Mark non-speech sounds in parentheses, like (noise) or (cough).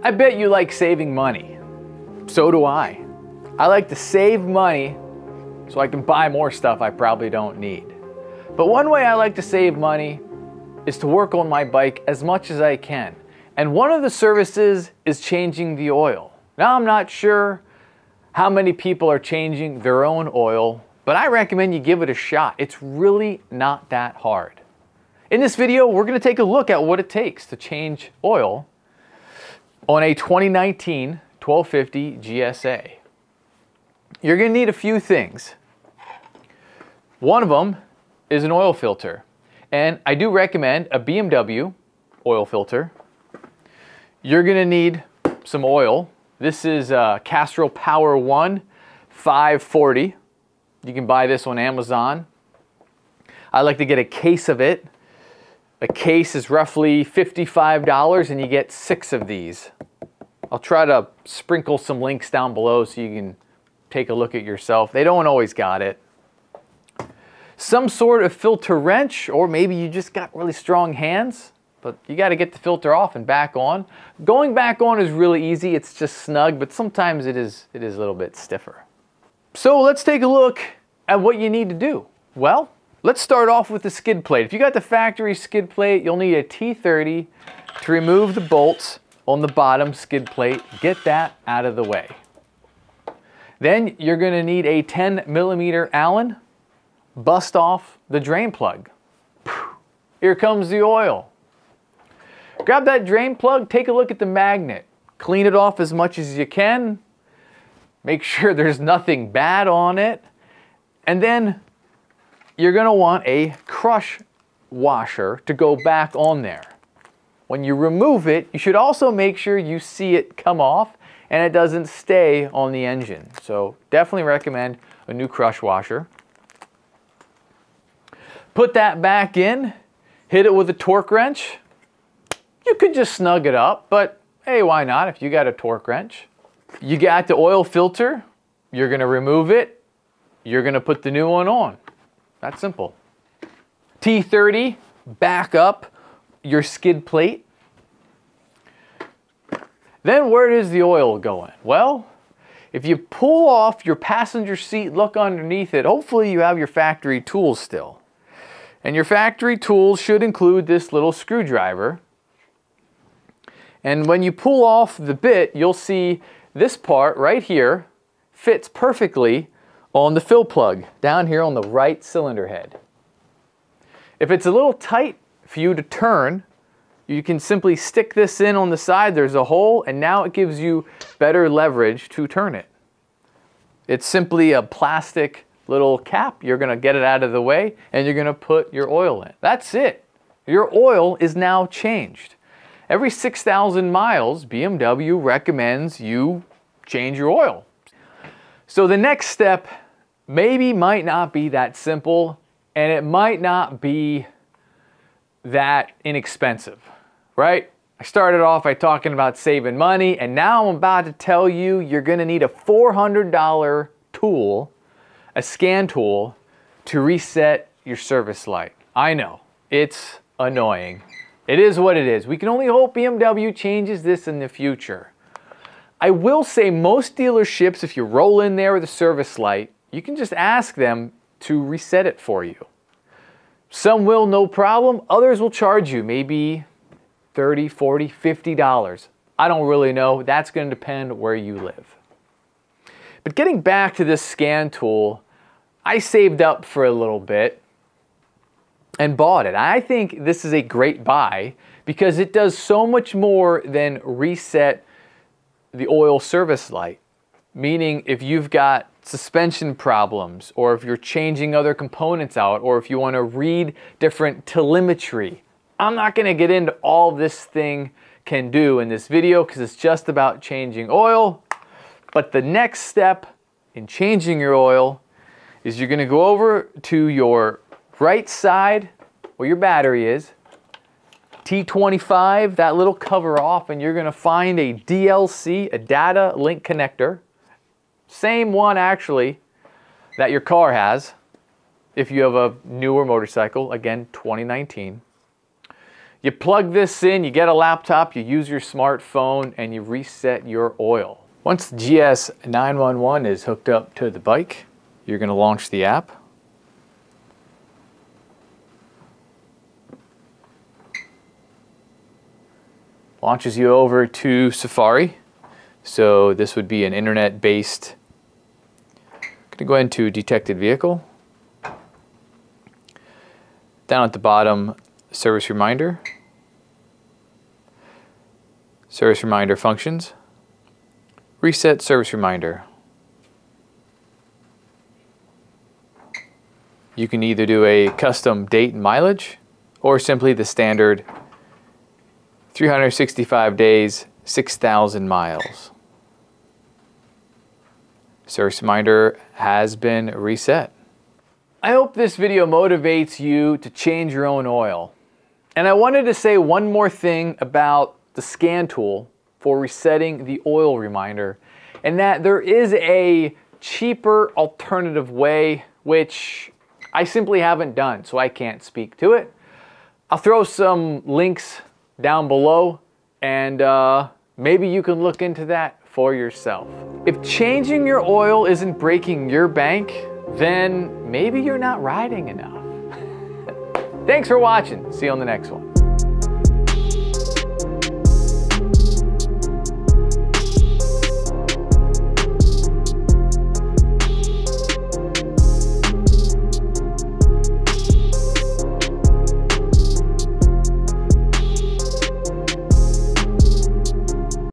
I bet you like saving money. So do I. I like to save money so I can buy more stuff I probably don't need. But one way I like to save money is to work on my bike as much as I can. And one of the services is changing the oil. Now I'm not sure how many people are changing their own oil, but I recommend you give it a shot. It's really not that hard. In this video, we're gonna take a look at what it takes to change oil on a 2019 1250 GSA. You're gonna need a few things. One of them is an oil filter. And I do recommend a BMW oil filter. You're gonna need some oil. This is uh, Castrol Power One 540. You can buy this on Amazon. I like to get a case of it. A case is roughly $55 and you get six of these. I'll try to sprinkle some links down below so you can take a look at yourself. They don't always got it some sort of filter wrench, or maybe you just got really strong hands, but you got to get the filter off and back on. Going back on is really easy. It's just snug, but sometimes it is, it is a little bit stiffer. So let's take a look at what you need to do. Well, let's start off with the skid plate. If you got the factory skid plate, you'll need a T30 to remove the bolts on the bottom skid plate. Get that out of the way. Then you're gonna need a 10 millimeter Allen bust off the drain plug. Here comes the oil. Grab that drain plug, take a look at the magnet. Clean it off as much as you can. Make (laughs) sure there's nothing bad on it. And then you're gonna want a crush washer to go back on there. When you remove it, you should also make sure you see it come off and it doesn't stay on the engine. So definitely recommend a new crush washer. Put that back in, hit it with a torque wrench. You could just snug it up, but hey, why not if you got a torque wrench? You got the oil filter, you're gonna remove it, you're gonna put the new one on. That's simple. T30, back up your skid plate. Then where does the oil go in? Well, if you pull off your passenger seat, look underneath it, hopefully you have your factory tools still. And your factory tools should include this little screwdriver. And when you pull off the bit, you'll see this part right here fits perfectly on the fill plug down here on the right cylinder head. If it's a little tight for you to turn, you can simply stick this in on the side. There's a hole and now it gives you better leverage to turn it. It's simply a plastic little cap. You're going to get it out of the way and you're going to put your oil in. That's it. Your oil is now changed. Every 6,000 miles, BMW recommends you change your oil. So the next step maybe might not be that simple and it might not be that inexpensive, right? I started off by talking about saving money and now I'm about to tell you you're gonna need a $400 tool a scan tool to reset your service light. I know, it's annoying. It is what it is. We can only hope BMW changes this in the future. I will say most dealerships, if you roll in there with a service light, you can just ask them to reset it for you. Some will, no problem. Others will charge you maybe 30, 40, 50 dollars. I don't really know. That's going to depend where you live. But getting back to this scan tool, I saved up for a little bit and bought it. I think this is a great buy because it does so much more than reset the oil service light. Meaning if you've got suspension problems or if you're changing other components out or if you want to read different telemetry. I'm not going to get into all this thing can do in this video because it's just about changing oil. But the next step in changing your oil is you're going to go over to your right side where your battery is, T25, that little cover off, and you're going to find a DLC, a data link connector. Same one actually that your car has if you have a newer motorcycle, again 2019. You plug this in, you get a laptop, you use your smartphone, and you reset your oil. Once the GS911 is hooked up to the bike, you're going to launch the app. Launches you over to Safari. So this would be an internet-based. I'm Going to go into detected vehicle. Down at the bottom, service reminder. Service reminder functions. Reset service reminder. You can either do a custom date and mileage or simply the standard 365 days, 6,000 miles. Service reminder has been reset. I hope this video motivates you to change your own oil. And I wanted to say one more thing about the scan tool for resetting the oil reminder and that there is a cheaper alternative way which I simply haven't done so I can't speak to it. I'll throw some links down below and uh, maybe you can look into that for yourself. If changing your oil isn't breaking your bank, then maybe you're not riding enough. (laughs) Thanks for watching. See you on the next one.